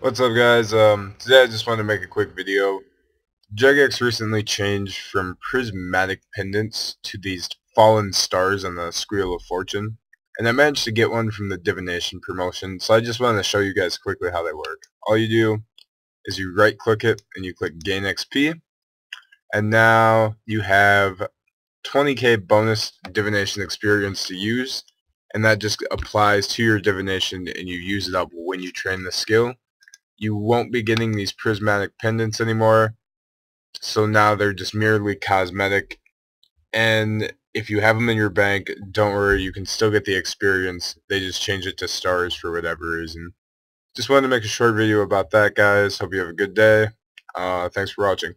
What's up guys, um, today I just wanted to make a quick video. Jagex recently changed from prismatic pendants to these fallen stars on the Squeal of Fortune. And I managed to get one from the Divination promotion, so I just wanted to show you guys quickly how they work. All you do is you right click it and you click Gain XP. And now you have 20k bonus Divination experience to use. And that just applies to your Divination and you use it up when you train the skill you won't be getting these prismatic pendants anymore. So now they're just merely cosmetic. And if you have them in your bank, don't worry, you can still get the experience. They just change it to stars for whatever reason. Just wanted to make a short video about that, guys. Hope you have a good day. Uh, thanks for watching.